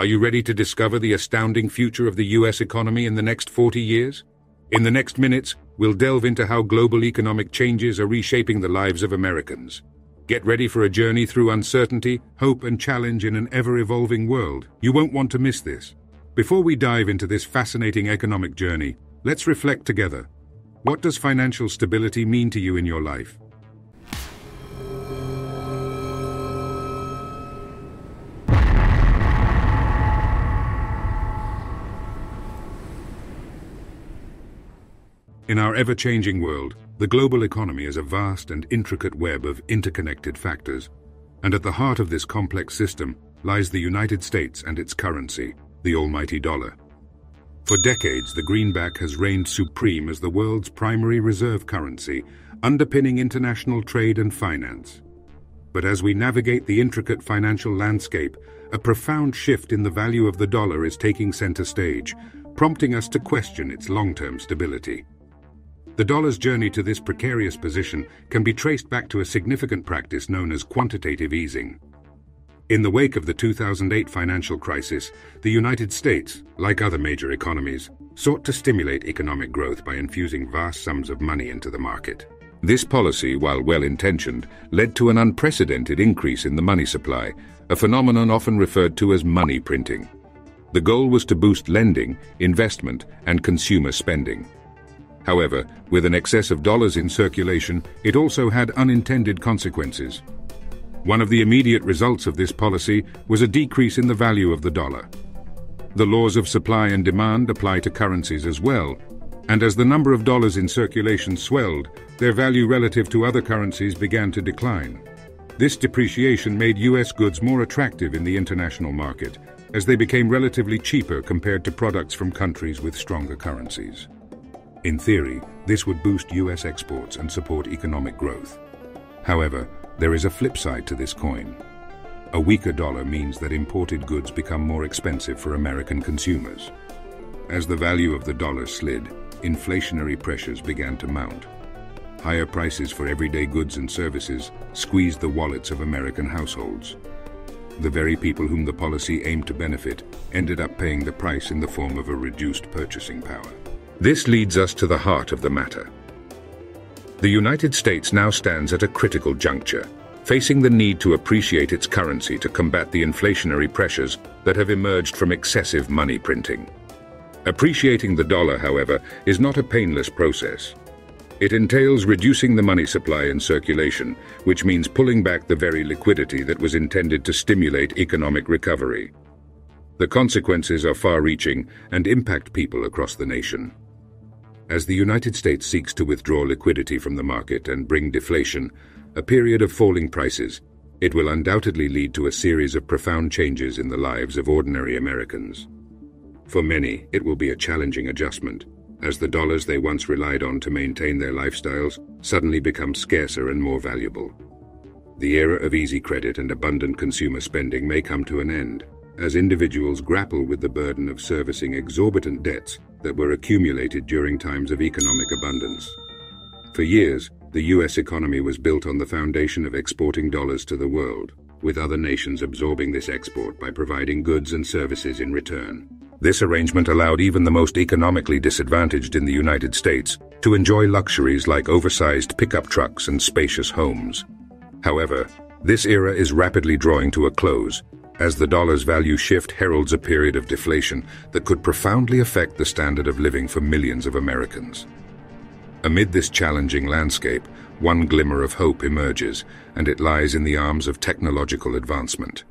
Are you ready to discover the astounding future of the US economy in the next 40 years? In the next minutes, we'll delve into how global economic changes are reshaping the lives of Americans. Get ready for a journey through uncertainty, hope and challenge in an ever-evolving world. You won't want to miss this. Before we dive into this fascinating economic journey, let's reflect together. What does financial stability mean to you in your life? In our ever-changing world, the global economy is a vast and intricate web of interconnected factors. And at the heart of this complex system lies the United States and its currency, the almighty dollar. For decades, the greenback has reigned supreme as the world's primary reserve currency, underpinning international trade and finance. But as we navigate the intricate financial landscape, a profound shift in the value of the dollar is taking center stage, prompting us to question its long-term stability. The dollar's journey to this precarious position can be traced back to a significant practice known as quantitative easing. In the wake of the 2008 financial crisis, the United States, like other major economies, sought to stimulate economic growth by infusing vast sums of money into the market. This policy, while well-intentioned, led to an unprecedented increase in the money supply, a phenomenon often referred to as money printing. The goal was to boost lending, investment, and consumer spending. However, with an excess of dollars in circulation, it also had unintended consequences. One of the immediate results of this policy was a decrease in the value of the dollar. The laws of supply and demand apply to currencies as well, and as the number of dollars in circulation swelled, their value relative to other currencies began to decline. This depreciation made US goods more attractive in the international market, as they became relatively cheaper compared to products from countries with stronger currencies. In theory, this would boost US exports and support economic growth. However, there is a flip side to this coin. A weaker dollar means that imported goods become more expensive for American consumers. As the value of the dollar slid, inflationary pressures began to mount. Higher prices for everyday goods and services squeezed the wallets of American households. The very people whom the policy aimed to benefit ended up paying the price in the form of a reduced purchasing power. This leads us to the heart of the matter. The United States now stands at a critical juncture, facing the need to appreciate its currency to combat the inflationary pressures that have emerged from excessive money printing. Appreciating the dollar, however, is not a painless process. It entails reducing the money supply in circulation, which means pulling back the very liquidity that was intended to stimulate economic recovery. The consequences are far-reaching and impact people across the nation. As the United States seeks to withdraw liquidity from the market and bring deflation, a period of falling prices, it will undoubtedly lead to a series of profound changes in the lives of ordinary Americans. For many, it will be a challenging adjustment, as the dollars they once relied on to maintain their lifestyles suddenly become scarcer and more valuable. The era of easy credit and abundant consumer spending may come to an end, as individuals grapple with the burden of servicing exorbitant debts that were accumulated during times of economic abundance. For years, the US economy was built on the foundation of exporting dollars to the world, with other nations absorbing this export by providing goods and services in return. This arrangement allowed even the most economically disadvantaged in the United States to enjoy luxuries like oversized pickup trucks and spacious homes. However, this era is rapidly drawing to a close, as the dollar's value shift heralds a period of deflation that could profoundly affect the standard of living for millions of Americans. Amid this challenging landscape, one glimmer of hope emerges, and it lies in the arms of technological advancement.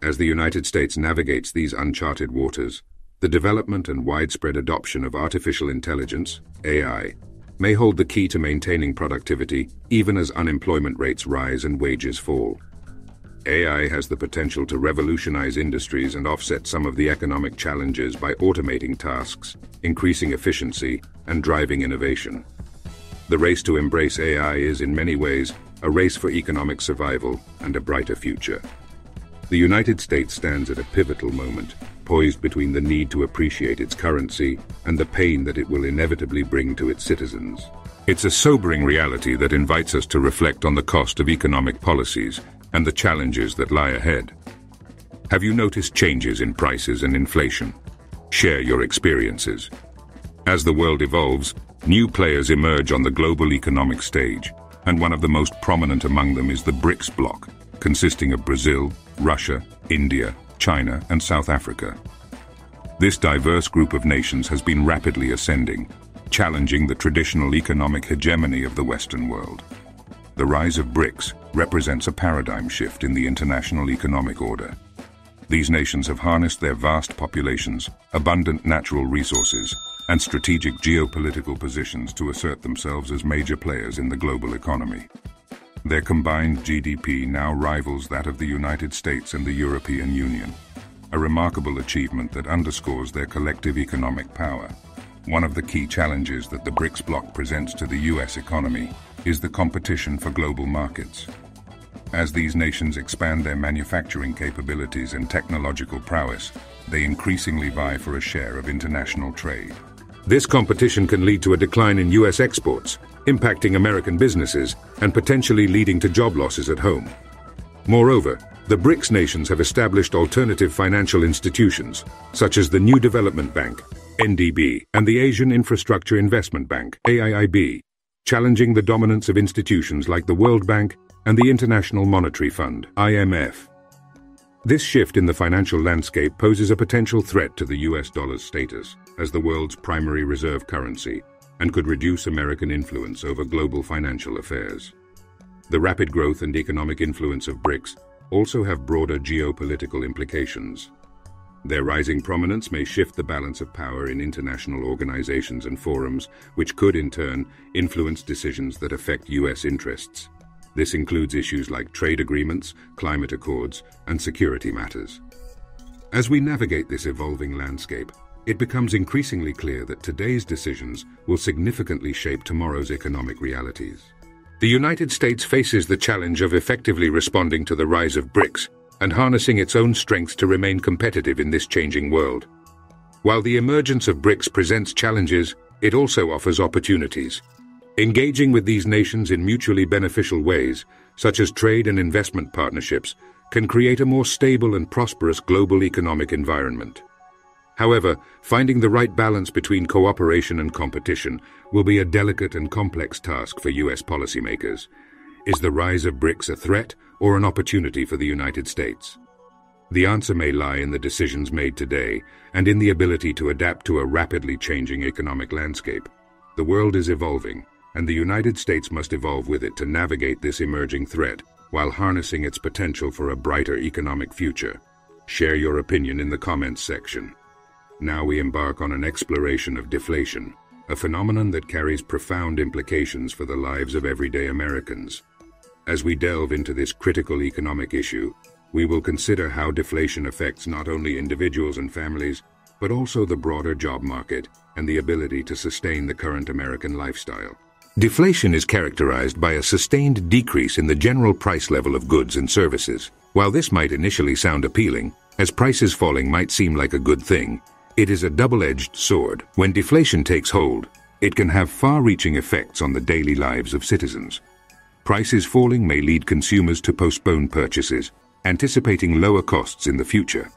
As the United States navigates these uncharted waters, the development and widespread adoption of artificial intelligence, AI, may hold the key to maintaining productivity even as unemployment rates rise and wages fall. AI has the potential to revolutionize industries and offset some of the economic challenges by automating tasks, increasing efficiency, and driving innovation. The race to embrace AI is, in many ways, a race for economic survival and a brighter future. The United States stands at a pivotal moment, poised between the need to appreciate its currency and the pain that it will inevitably bring to its citizens. It's a sobering reality that invites us to reflect on the cost of economic policies and the challenges that lie ahead. Have you noticed changes in prices and inflation? Share your experiences. As the world evolves, new players emerge on the global economic stage, and one of the most prominent among them is the BRICS bloc, consisting of Brazil, Russia, India, China, and South Africa. This diverse group of nations has been rapidly ascending, challenging the traditional economic hegemony of the Western world. The rise of BRICS represents a paradigm shift in the international economic order. These nations have harnessed their vast populations, abundant natural resources, and strategic geopolitical positions to assert themselves as major players in the global economy. Their combined GDP now rivals that of the United States and the European Union, a remarkable achievement that underscores their collective economic power. One of the key challenges that the BRICS bloc presents to the US economy is the competition for global markets. As these nations expand their manufacturing capabilities and technological prowess, they increasingly vie for a share of international trade. This competition can lead to a decline in U.S. exports, impacting American businesses and potentially leading to job losses at home. Moreover, the BRICS nations have established alternative financial institutions, such as the New Development Bank, NDB, and the Asian Infrastructure Investment Bank, AIIB, challenging the dominance of institutions like the World Bank and the International Monetary Fund, IMF. This shift in the financial landscape poses a potential threat to the US dollar's status as the world's primary reserve currency and could reduce American influence over global financial affairs. The rapid growth and economic influence of BRICS also have broader geopolitical implications. Their rising prominence may shift the balance of power in international organizations and forums, which could in turn influence decisions that affect US interests. This includes issues like trade agreements, climate accords, and security matters. As we navigate this evolving landscape, it becomes increasingly clear that today's decisions will significantly shape tomorrow's economic realities. The United States faces the challenge of effectively responding to the rise of BRICS and harnessing its own strengths to remain competitive in this changing world. While the emergence of BRICS presents challenges, it also offers opportunities, Engaging with these nations in mutually beneficial ways, such as trade and investment partnerships, can create a more stable and prosperous global economic environment. However, finding the right balance between cooperation and competition will be a delicate and complex task for US policymakers. Is the rise of BRICS a threat or an opportunity for the United States? The answer may lie in the decisions made today and in the ability to adapt to a rapidly changing economic landscape. The world is evolving, and the United States must evolve with it to navigate this emerging threat while harnessing its potential for a brighter economic future. Share your opinion in the comments section. Now we embark on an exploration of deflation, a phenomenon that carries profound implications for the lives of everyday Americans. As we delve into this critical economic issue, we will consider how deflation affects not only individuals and families, but also the broader job market and the ability to sustain the current American lifestyle. Deflation is characterized by a sustained decrease in the general price level of goods and services. While this might initially sound appealing, as prices falling might seem like a good thing, it is a double-edged sword. When deflation takes hold, it can have far-reaching effects on the daily lives of citizens. Prices falling may lead consumers to postpone purchases, anticipating lower costs in the future.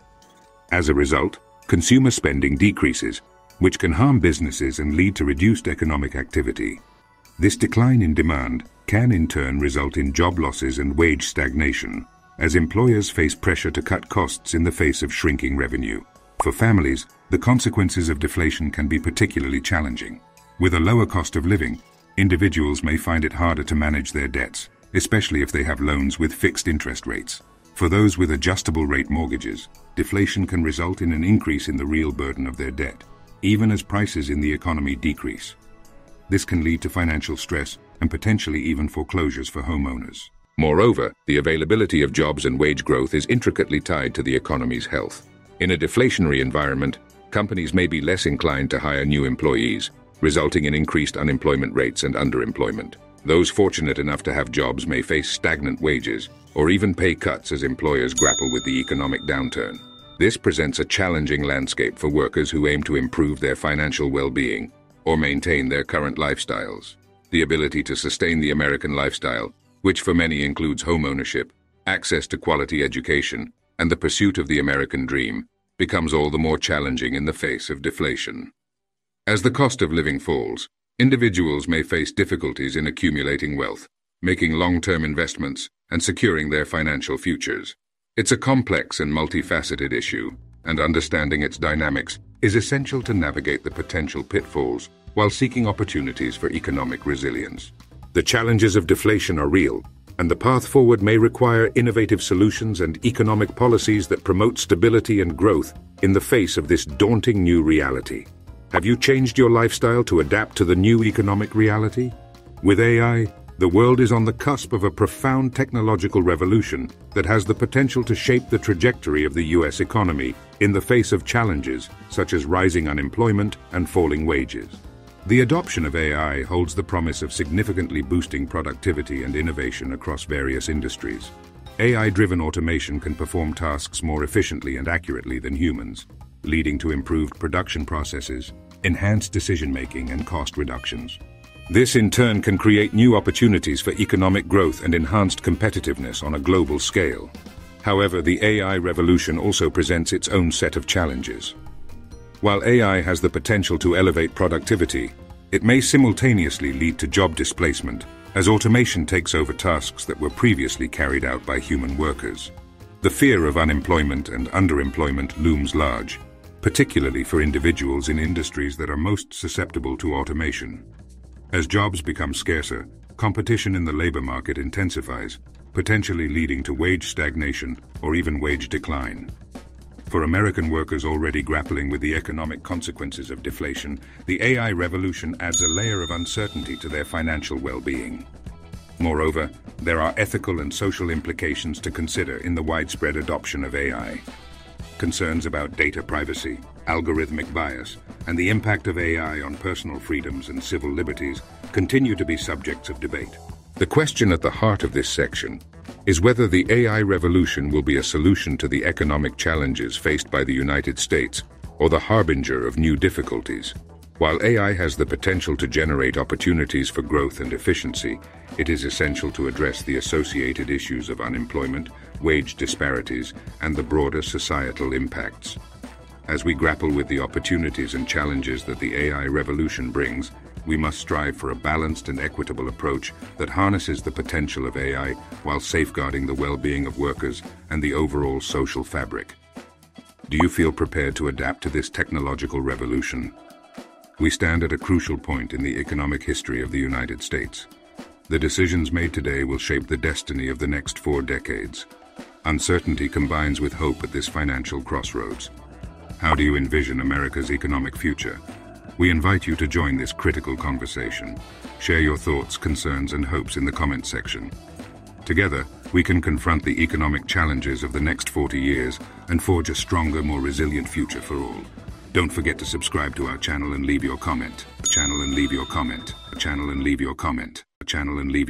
As a result, consumer spending decreases, which can harm businesses and lead to reduced economic activity. This decline in demand can in turn result in job losses and wage stagnation, as employers face pressure to cut costs in the face of shrinking revenue. For families, the consequences of deflation can be particularly challenging. With a lower cost of living, individuals may find it harder to manage their debts, especially if they have loans with fixed interest rates. For those with adjustable rate mortgages, deflation can result in an increase in the real burden of their debt, even as prices in the economy decrease. This can lead to financial stress and potentially even foreclosures for homeowners. Moreover, the availability of jobs and wage growth is intricately tied to the economy's health. In a deflationary environment, companies may be less inclined to hire new employees, resulting in increased unemployment rates and underemployment. Those fortunate enough to have jobs may face stagnant wages or even pay cuts as employers grapple with the economic downturn. This presents a challenging landscape for workers who aim to improve their financial well-being or maintain their current lifestyles. The ability to sustain the American lifestyle, which for many includes home ownership, access to quality education, and the pursuit of the American dream becomes all the more challenging in the face of deflation. As the cost of living falls, individuals may face difficulties in accumulating wealth, making long-term investments, and securing their financial futures. It's a complex and multifaceted issue, and understanding its dynamics is essential to navigate the potential pitfalls while seeking opportunities for economic resilience. The challenges of deflation are real, and the path forward may require innovative solutions and economic policies that promote stability and growth in the face of this daunting new reality. Have you changed your lifestyle to adapt to the new economic reality? With AI, the world is on the cusp of a profound technological revolution that has the potential to shape the trajectory of the US economy in the face of challenges such as rising unemployment and falling wages. The adoption of AI holds the promise of significantly boosting productivity and innovation across various industries. AI-driven automation can perform tasks more efficiently and accurately than humans, leading to improved production processes, enhanced decision-making and cost reductions. This in turn can create new opportunities for economic growth and enhanced competitiveness on a global scale. However, the AI revolution also presents its own set of challenges. While AI has the potential to elevate productivity, it may simultaneously lead to job displacement as automation takes over tasks that were previously carried out by human workers. The fear of unemployment and underemployment looms large, particularly for individuals in industries that are most susceptible to automation. As jobs become scarcer, competition in the labor market intensifies, potentially leading to wage stagnation or even wage decline. For American workers already grappling with the economic consequences of deflation, the AI revolution adds a layer of uncertainty to their financial well-being. Moreover, there are ethical and social implications to consider in the widespread adoption of AI. Concerns about data privacy, algorithmic bias, and the impact of AI on personal freedoms and civil liberties continue to be subjects of debate. The question at the heart of this section is whether the AI revolution will be a solution to the economic challenges faced by the United States or the harbinger of new difficulties. While AI has the potential to generate opportunities for growth and efficiency, it is essential to address the associated issues of unemployment, wage disparities, and the broader societal impacts. As we grapple with the opportunities and challenges that the AI revolution brings, we must strive for a balanced and equitable approach that harnesses the potential of AI while safeguarding the well-being of workers and the overall social fabric. Do you feel prepared to adapt to this technological revolution? We stand at a crucial point in the economic history of the United States. The decisions made today will shape the destiny of the next four decades. Uncertainty combines with hope at this financial crossroads. How do you envision America's economic future? We invite you to join this critical conversation. Share your thoughts, concerns and hopes in the comments section. Together, we can confront the economic challenges of the next 40 years and forge a stronger, more resilient future for all. Don't forget to subscribe to our channel and leave your comment. Channel and leave your comment. Channel and leave your comment. Channel and leave your